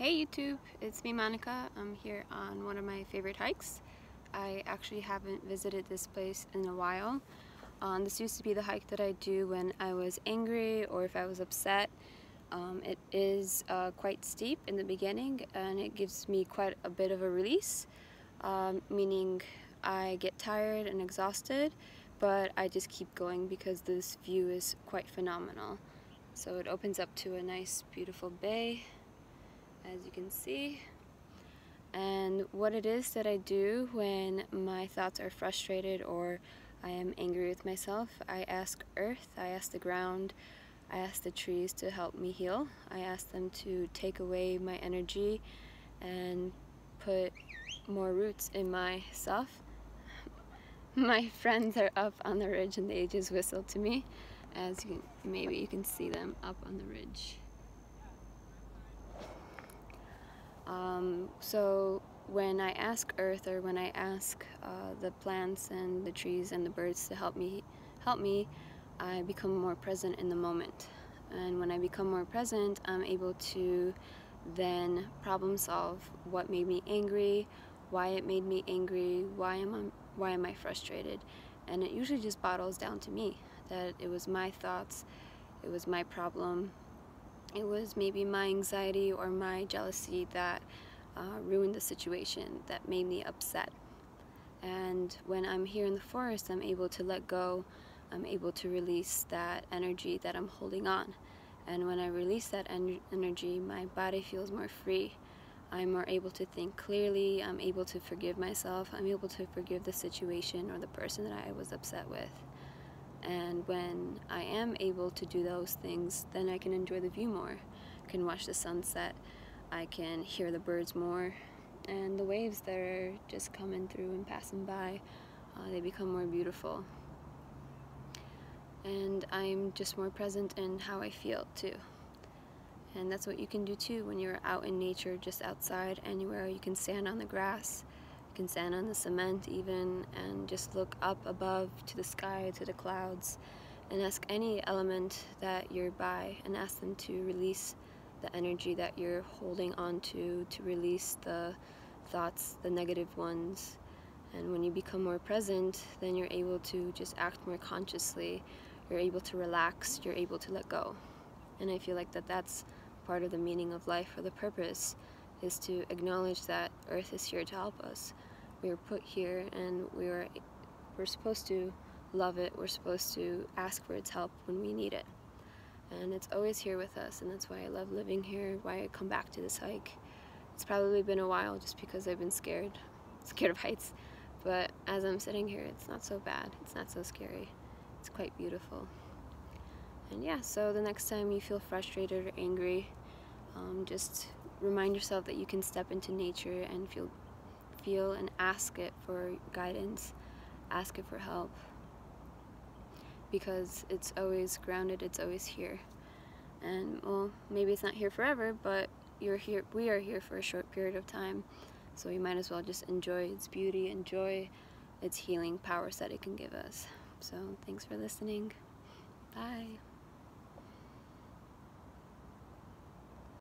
Hey YouTube, it's me Monica. I'm here on one of my favorite hikes. I actually haven't visited this place in a while. Um, this used to be the hike that I do when I was angry or if I was upset. Um, it is uh, quite steep in the beginning and it gives me quite a bit of a release, um, meaning I get tired and exhausted, but I just keep going because this view is quite phenomenal. So it opens up to a nice beautiful bay as you can see. And what it is that I do when my thoughts are frustrated or I am angry with myself, I ask earth, I ask the ground, I ask the trees to help me heal. I ask them to take away my energy and put more roots in myself. My friends are up on the ridge and they just whistle to me as you can, maybe you can see them up on the ridge. Um, so when I ask Earth or when I ask uh, the plants and the trees and the birds to help me, help me, I become more present in the moment. And when I become more present, I'm able to then problem solve what made me angry, why it made me angry, why am I, why am I frustrated, and it usually just bottles down to me that it was my thoughts, it was my problem, it was maybe my anxiety or my jealousy that uh, ruined the situation, that made me upset. And when I'm here in the forest, I'm able to let go, I'm able to release that energy that I'm holding on. And when I release that en energy, my body feels more free. I'm more able to think clearly, I'm able to forgive myself, I'm able to forgive the situation or the person that I was upset with. And when I am able to do those things, then I can enjoy the view more. I can watch the sunset, I can hear the birds more, and the waves that are just coming through and passing by, uh, they become more beautiful. And I'm just more present in how I feel too. And that's what you can do too when you're out in nature, just outside, anywhere. You can stand on the grass, can stand on the cement even and just look up above to the sky, to the clouds, and ask any element that you're by and ask them to release the energy that you're holding on to, to release the thoughts, the negative ones. And when you become more present, then you're able to just act more consciously. You're able to relax, you're able to let go. And I feel like that that's part of the meaning of life or the purpose is to acknowledge that Earth is here to help us. We are put here and we are, we're supposed to love it, we're supposed to ask for its help when we need it. And it's always here with us and that's why I love living here, why I come back to this hike. It's probably been a while just because I've been scared, scared of heights. But as I'm sitting here, it's not so bad, it's not so scary. It's quite beautiful. And yeah, so the next time you feel frustrated or angry, um, just remind yourself that you can step into nature and feel feel and ask it for guidance ask it for help. Because it's always grounded it's always here. And well maybe it's not here forever but you're here we are here for a short period of time. So you might as well just enjoy its beauty enjoy its healing powers that it can give us. So thanks for listening. Bye